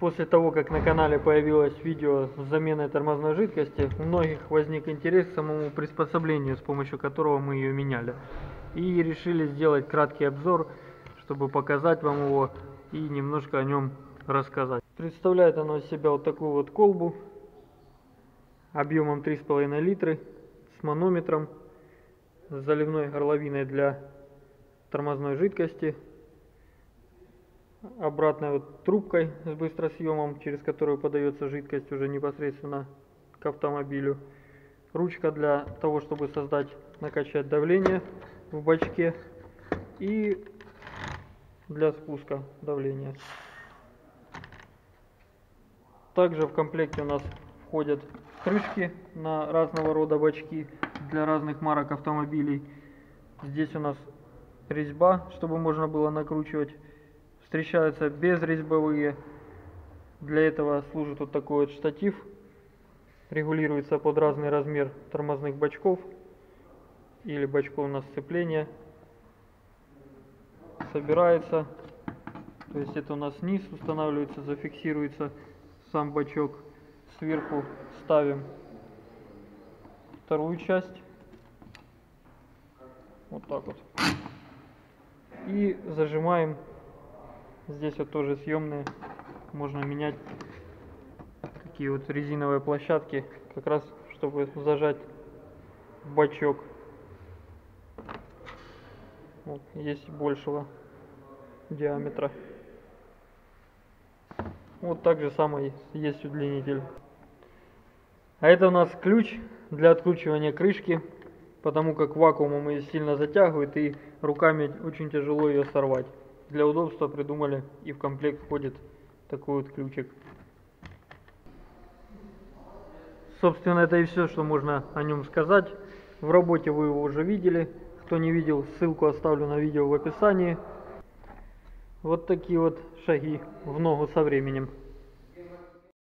После того, как на канале появилось видео с заменой тормозной жидкости, у многих возник интерес к самому приспособлению, с помощью которого мы ее меняли. И решили сделать краткий обзор, чтобы показать вам его и немножко о нем рассказать. Представляет оно из себя вот такую вот колбу объемом 3,5 литры с манометром, с заливной горловиной для тормозной жидкости, обратной вот трубкой с быстросъемом, через которую подается жидкость уже непосредственно к автомобилю. Ручка для того, чтобы создать, накачать давление в бачке и для спуска давления. Также в комплекте у нас входят крышки на разного рода бачки для разных марок автомобилей. Здесь у нас резьба, чтобы можно было накручивать. Встречаются безрезьбовые. Для этого служит вот такой вот штатив. Регулируется под разный размер тормозных бачков или бачков на сцепление. Собирается. То есть это у нас низ устанавливается, зафиксируется сам бачок. Сверху ставим вторую часть. Вот так вот. И зажимаем. Здесь вот тоже съемные. Можно менять такие вот резиновые площадки. Как раз чтобы зажать бачок. Вот, есть большего диаметра. Вот так же самое есть удлинитель. А это у нас ключ для откручивания крышки, потому как вакуумом ее сильно затягивает и руками очень тяжело ее сорвать. Для удобства придумали и в комплект входит такой вот ключик. Собственно, это и все, что можно о нем сказать. В работе вы его уже видели. Кто не видел, ссылку оставлю на видео в описании. Вот такие вот шаги в ногу со временем.